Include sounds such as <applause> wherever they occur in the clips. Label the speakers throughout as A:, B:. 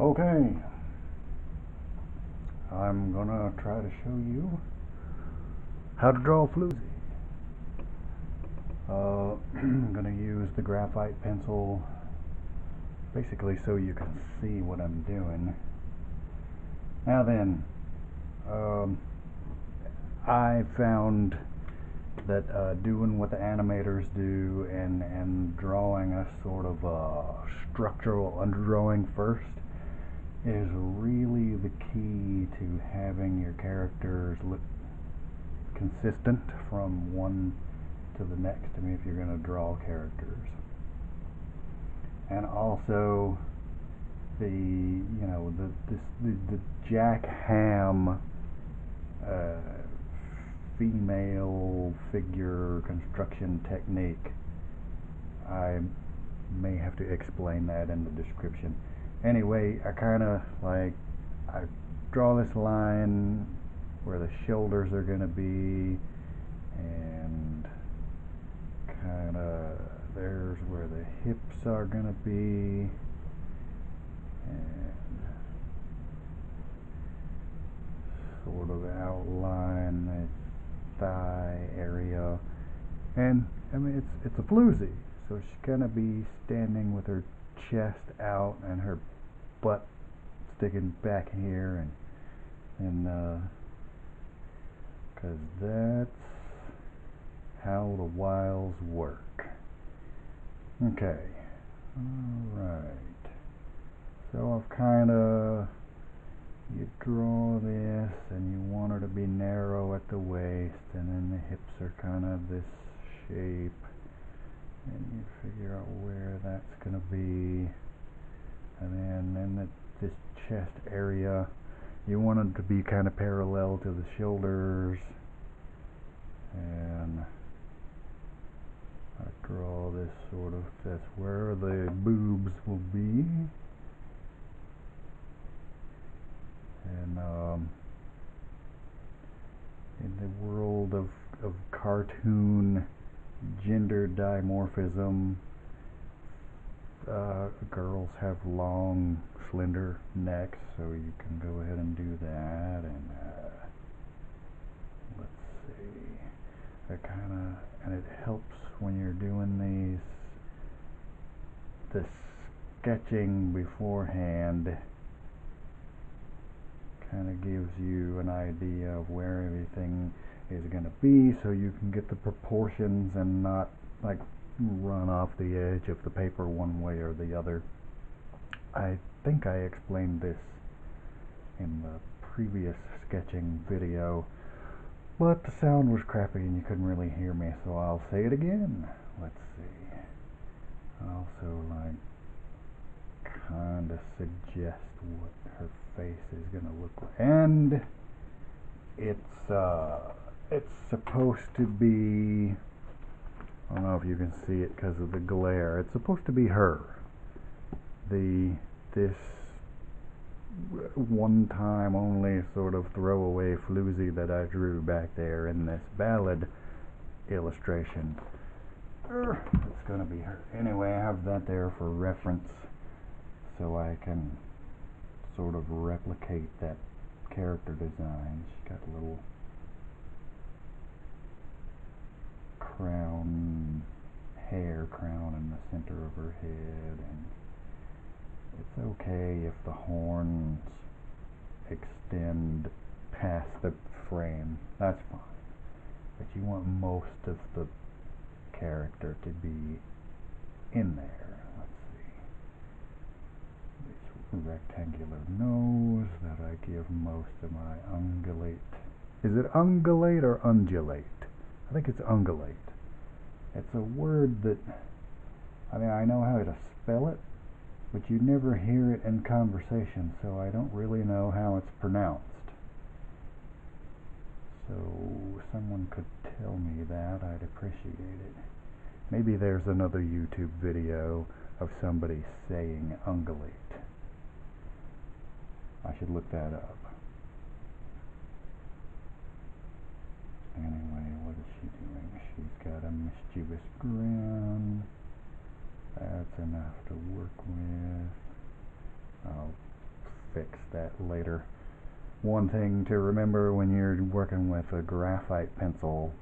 A: Okay, I'm gonna try to show you how to draw floozy. Uh, <clears throat> I'm gonna use the graphite pencil basically so you can see what I'm doing. Now then, um, I found that uh, doing what the animators do and, and drawing a sort of uh, structural underdrawing first is really the key to having your characters look consistent from one to the next. I mean, if you're going to draw characters, and also the you know the this the, the Jack Hamm uh, female figure construction technique. I may have to explain that in the description anyway, I kind of like I draw this line where the shoulders are going to be and kind of there's where the hips are going to be and sort of outline the thigh area. And I mean it's it's a floozy so she's going to be standing with her chest out and her butt sticking back here and and uh because that's how the wiles work. Okay. Alright so I've kind of you draw this and you want her to be narrow at the waist and then the hips are kind of this shape and you figure out where that's going to be and then in the, this chest area you want it to be kind of parallel to the shoulders and I draw this sort of that's where the boobs will be and um, in the world of, of cartoon gender dimorphism. Uh, girls have long, slender necks, so you can go ahead and do that. And uh, let's see, that kind of, and it helps when you're doing these, the sketching beforehand kind of gives you an idea of where everything is going to be so you can get the proportions and not like run off the edge of the paper one way or the other. I think I explained this in the previous sketching video but the sound was crappy and you couldn't really hear me so I'll say it again. Let's see. Also like kind of suggest what her face is going to look like and it's uh it's supposed to be I don't know if you can see it because of the glare. It's supposed to be her. The this one time only sort of throwaway floozy that I drew back there in this ballad illustration. It's gonna be her. Anyway I have that there for reference so I can sort of replicate that character design. She's got a little crown, hair crown in the center of her head, and it's okay if the horns extend past the frame, that's fine. But you want most of the character to be in there. Let's see. This rectangular nose that I give most of my ungulate. Is it ungulate or undulate? I think it's ungulate. It's a word that, I mean, I know how to spell it, but you never hear it in conversation, so I don't really know how it's pronounced. So someone could tell me that, I'd appreciate it. Maybe there's another YouTube video of somebody saying ungulate. I should look that up. Anyway, what is she doing? She's got a mischievous grin. That's enough to work with. I'll fix that later. One thing to remember when you're working with a graphite pencil,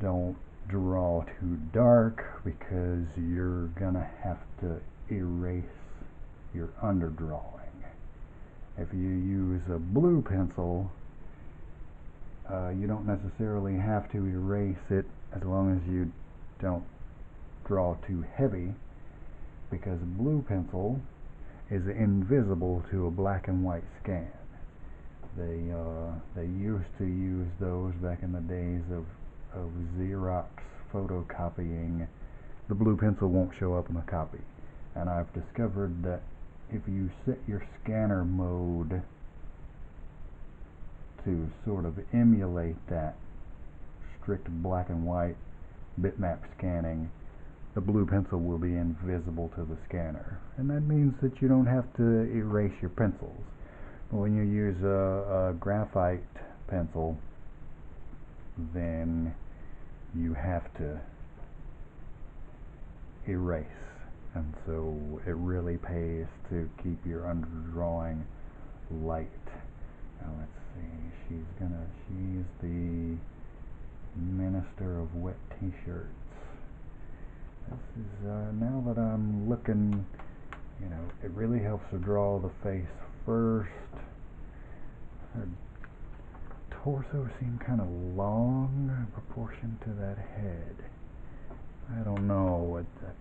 A: don't draw too dark because you're gonna have to erase your underdrawing. If you use a blue pencil, uh, you don't necessarily have to erase it as long as you don't draw too heavy because blue pencil is invisible to a black and white scan. They uh, they used to use those back in the days of of Xerox photocopying. The blue pencil won't show up in the copy, and I've discovered that if you set your scanner mode to sort of emulate that strict black and white bitmap scanning, the blue pencil will be invisible to the scanner. And that means that you don't have to erase your pencils. But When you use a, a graphite pencil, then you have to erase. And so it really pays to keep your underdrawing light. Now let's see, she's gonna, she's the minister of wet t-shirts. This is, uh, now that I'm looking, you know, it really helps to draw the face first. Her torso seemed kind of long in proportion to that head. I don't know what that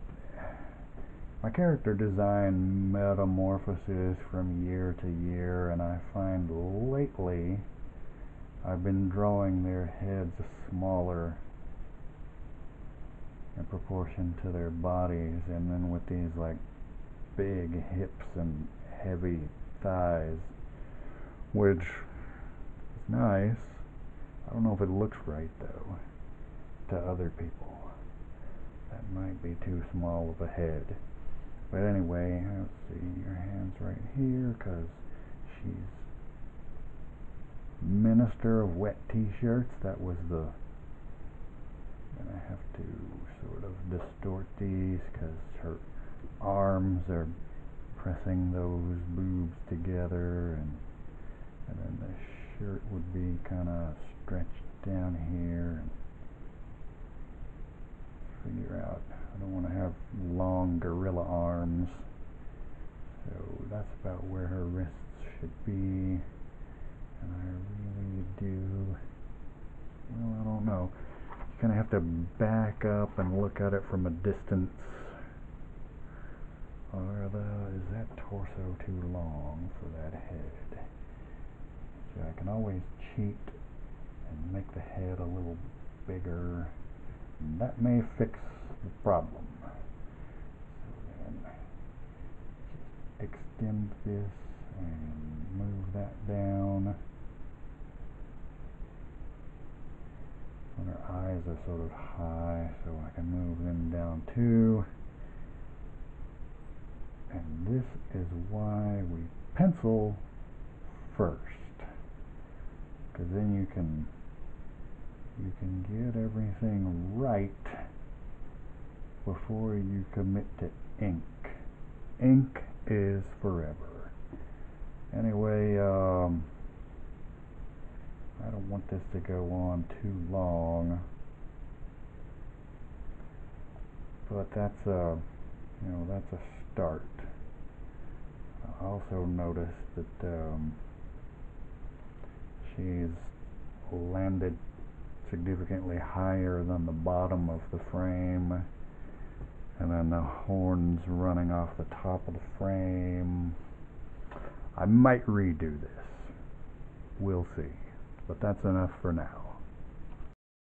A: my character design metamorphoses from year to year, and I find lately I've been drawing their heads smaller in proportion to their bodies, and then with these like big hips and heavy thighs, which is nice. I don't know if it looks right though to other people. That might be too small of a head. But anyway, let's see, your hand's right here because she's Minister of Wet T-Shirts. That was the, and I have to sort of distort these because her arms are pressing those boobs together and and then the shirt would be kind of stretched down here and figure out I don't want to have long gorilla arms. So that's about where her wrists should be. And I really do, well, I don't know. You kind of have to back up and look at it from a distance. Or the, is that torso too long for that head? So I can always cheat and make the head a little bigger. And that may fix the problem. So then extend this and move that down. Her eyes are sort of high, so I can move them down too. And this is why we pencil first. Because then you can you can get everything right before you commit to ink. Ink is forever. Anyway, um, I don't want this to go on too long. But that's a, you know, that's a start. I also noticed that um, she's landed significantly higher than the bottom of the frame and then the horns running off the top of the frame. I might redo this. We'll see. But that's enough for now.